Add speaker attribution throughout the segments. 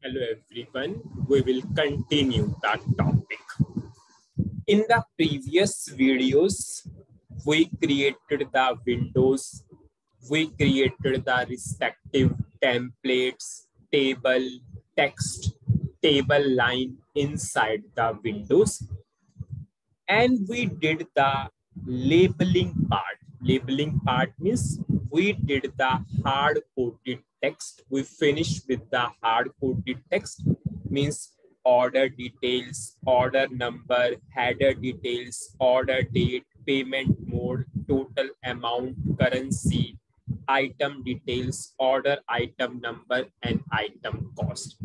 Speaker 1: Hello everyone. We will continue that topic. In the previous videos, we created the windows, we created the respective templates, table, text, table line inside the windows. And we did the labeling part. Labeling part means we did the hard coded text. We finish with the hard coded text means order details, order number, header details, order date, payment mode, total amount, currency, item details, order item number, and item cost.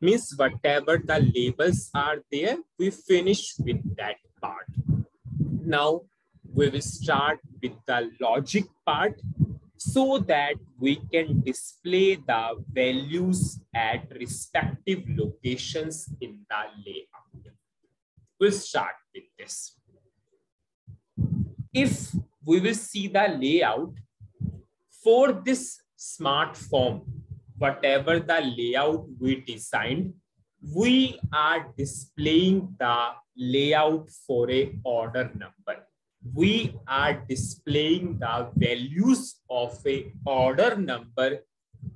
Speaker 1: Means whatever the labels are there, we finish with that part. Now we will start with the logic part so that we can display the values at respective locations in the layout. We'll start with this. If we will see the layout for this smart form, whatever the layout we designed, we are displaying the layout for a order number we are displaying the values of a order number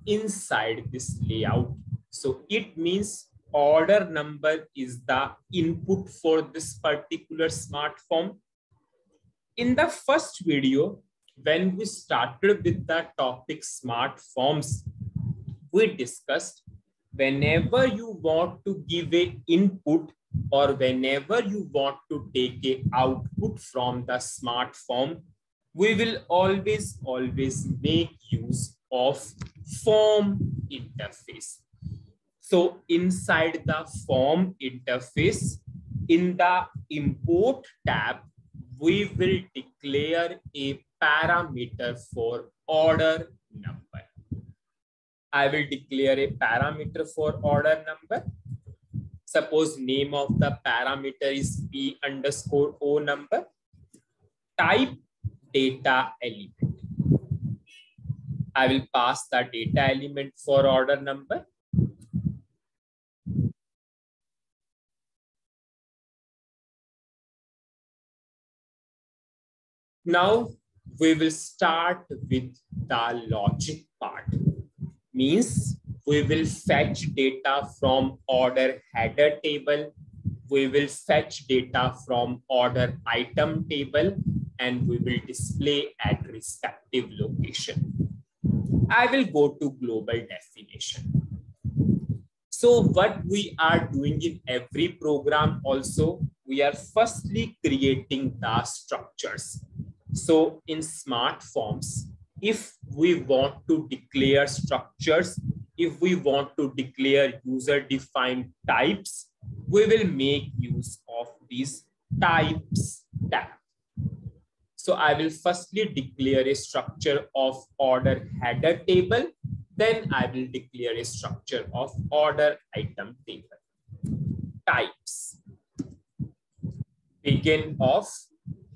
Speaker 1: inside this layout. So it means order number is the input for this particular smart form. In the first video, when we started with the topic smart forms, we discussed whenever you want to give a input or whenever you want to take a output from the smart form, we will always, always make use of form interface. So inside the form interface, in the import tab, we will declare a parameter for order number. I will declare a parameter for order number Suppose name of the parameter is p underscore o number. Type data element. I will pass the data element for order number. Now we will start with the logic part. Means we will fetch data from order header table. We will fetch data from order item table and we will display at respective location. I will go to global definition. So what we are doing in every program also, we are firstly creating the structures. So in smart forms, if we want to declare structures, if we want to declare user defined types, we will make use of these types tab. So I will firstly declare a structure of order header table. Then I will declare a structure of order item table. Types. Begin of,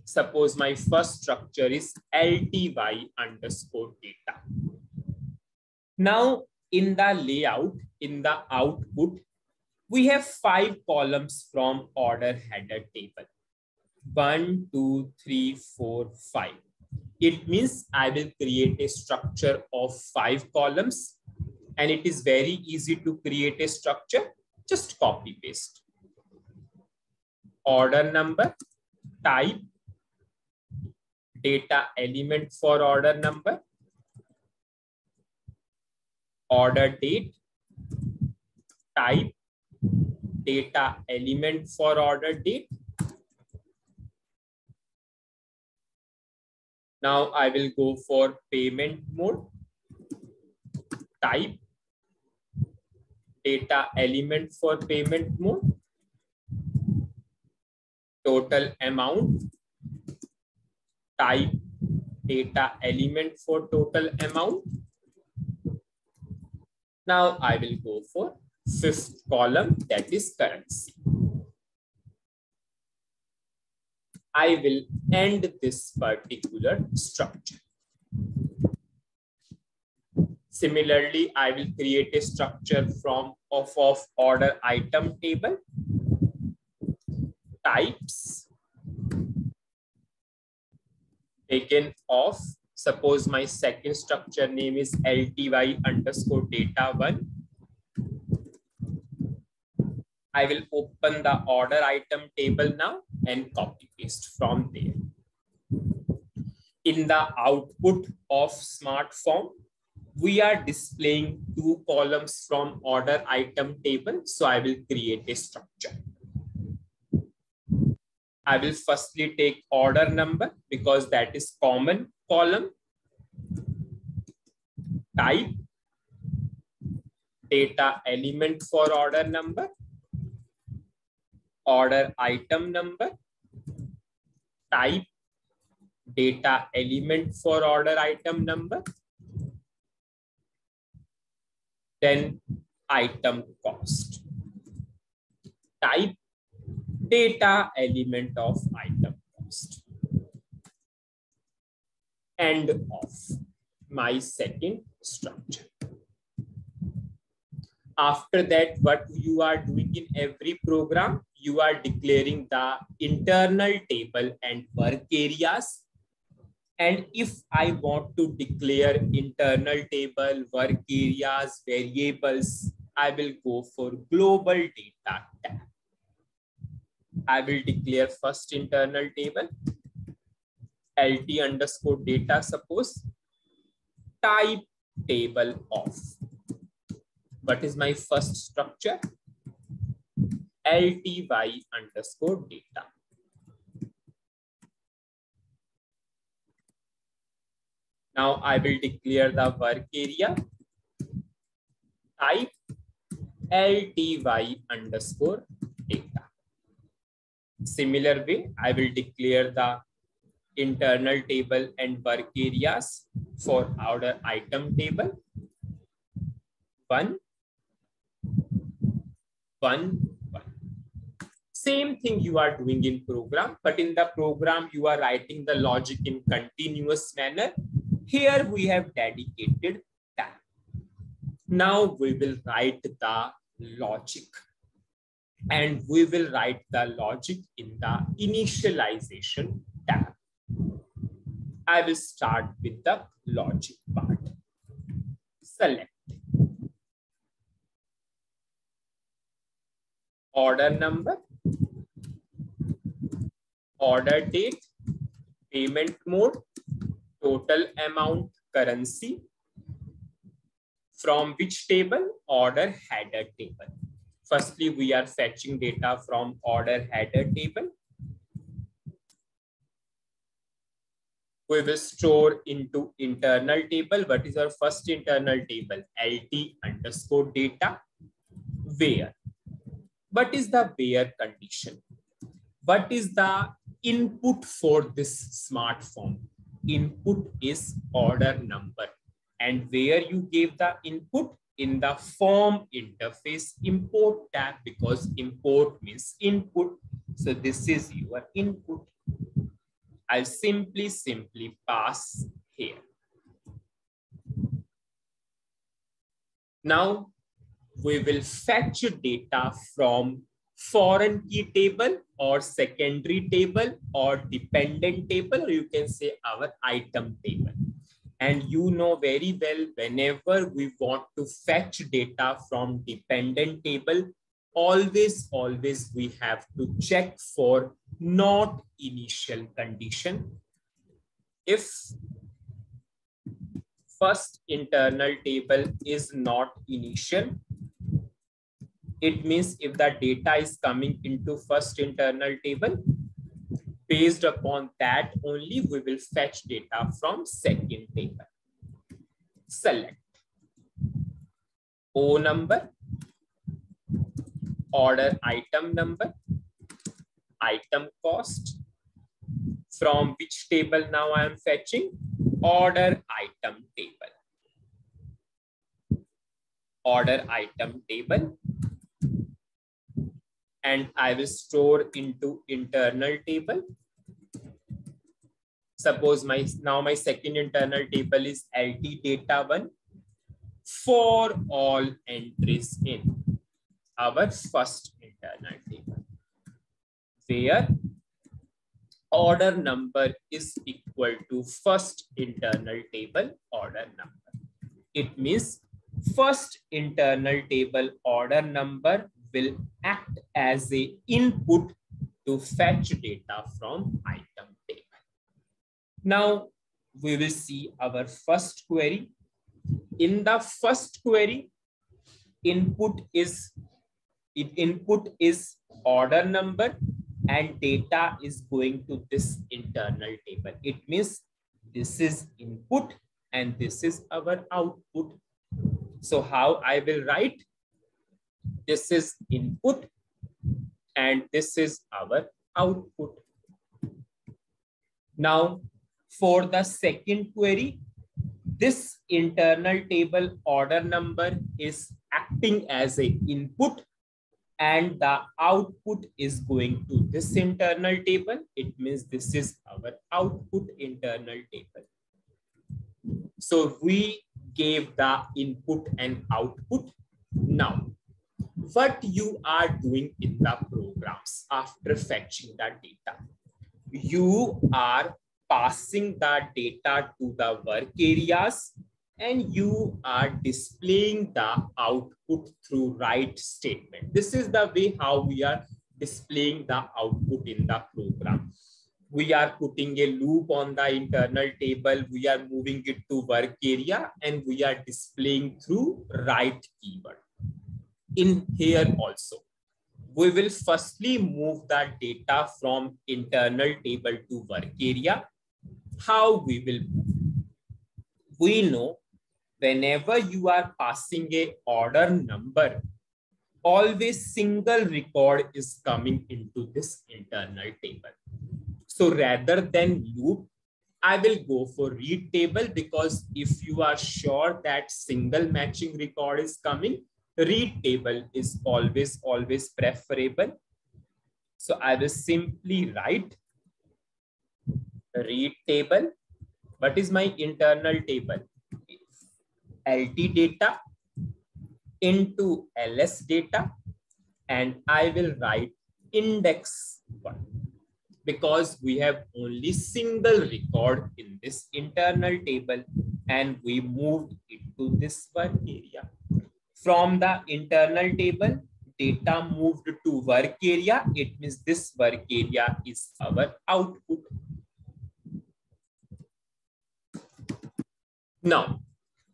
Speaker 1: suppose my first structure is LTY underscore data. Now in the layout, in the output, we have five columns from order header table. One, two, three, four, five. It means I will create a structure of five columns and it is very easy to create a structure. Just copy paste. Order number, type, data element for order number, order date, type, data element for order date. Now I will go for payment mode, type, data element for payment mode, total amount, type, data element for total amount, now I will go for fifth column that is currency. I will end this particular structure. Similarly, I will create a structure from of, of order item table types taken off. Suppose my second structure name is LTY underscore data one. I will open the order item table now and copy paste from there. In the output of smart form, we are displaying two columns from order item table. So I will create a structure. I will firstly take order number because that is common column. Type data element for order number. Order item number. Type data element for order item number then item cost. Type data element of item cost. End of my second structure. After that, what you are doing in every program, you are declaring the internal table and work areas and if I want to declare internal table, work areas, variables, I will go for global data tab. I will declare first internal table, LT underscore data, suppose, type table of. What is my first structure? LTY underscore data. Now I will declare the work area type LTY underscore. Similar way, I will declare the internal table and work areas for our item table. One, one, one. Same thing you are doing in program, but in the program, you are writing the logic in continuous manner here we have dedicated tab. Now we will write the logic and we will write the logic in the initialization tab. I will start with the logic part. Select. Order number, order date, payment mode, total amount currency. From which table? Order header table firstly we are fetching data from order header table. We will store into internal table. What is our first internal table? Lt underscore data. Where? What is the where condition? What is the input for this smart form input is order number. And where you gave the input in the form interface import tab because import means input. So this is your input. I'll simply, simply pass here. Now we will fetch data from foreign key table or secondary table or dependent table, or you can say our item table. And you know very well, whenever we want to fetch data from dependent table, always, always we have to check for not initial condition. If first internal table is not initial, it means if the data is coming into first internal table, based upon that only we will fetch data from second table. Select O number, order item number, item cost, from which table now I am fetching? Order item table. Order item table and I will store into internal table. Suppose my now my second internal table is LT data one. for all entries in our first internal table where order number is equal to first internal table order number. It means first internal table order number will act as the input to fetch data from item table. Now we will see our first query. In the first query, input is input is order number and data is going to this internal table. It means this is input and this is our output. So how I will write? This is input and this is our output. Now for the second query, this internal table order number is acting as a input and the output is going to this internal table. It means this is our output internal table. So we gave the input and output. Now, what you are doing in the programs after fetching the data, you are passing the data to the work areas and you are displaying the output through write statement. This is the way how we are displaying the output in the program. We are putting a loop on the internal table. We are moving it to work area and we are displaying through write keyword. In here also, we will firstly move that data from internal table to work area. How we will move? We know whenever you are passing a order number, always single record is coming into this internal table. So rather than loop, I will go for read table because if you are sure that single matching record is coming, read table is always, always preferable. So I will simply write read table. What is my internal table? LT data into LS data and I will write index one because we have only single record in this internal table and we moved it to this one area. From the internal table, data moved to work area. It means this work area is our output. Now,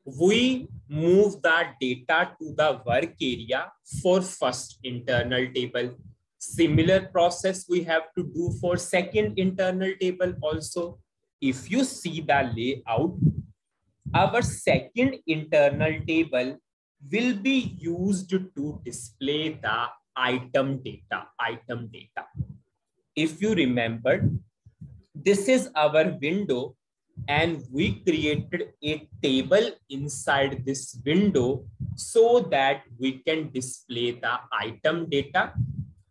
Speaker 1: we move that data to the work area for first internal table. Similar process we have to do for second internal table also. If you see the layout, our second internal table will be used to display the item data, item data. If you remember, this is our window and we created a table inside this window so that we can display the item data.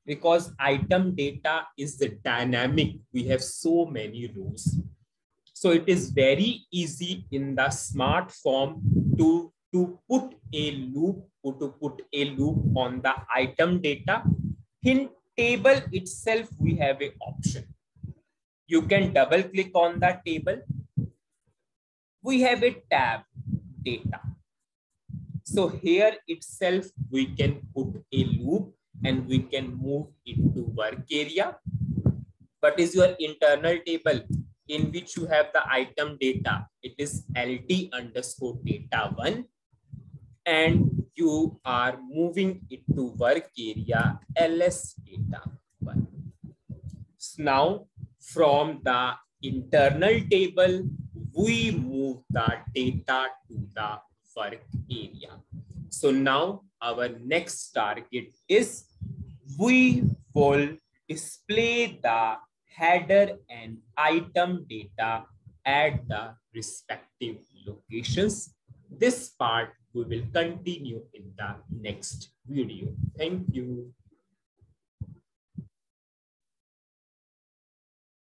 Speaker 1: Because item data is the dynamic. We have so many rows so it is very easy in the smart form to to put a loop or to put a loop on the item data in table itself we have a option you can double click on the table we have a tab data. So here itself, we can put a loop and we can move into work area. What is your internal table in which you have the item data? It is LT underscore data one and you are moving it to work area ls data one. Now from the internal table, we move the data to the work area. So now our next target is we will display the header and item data at the respective locations. This part we will continue in the next video. Thank you.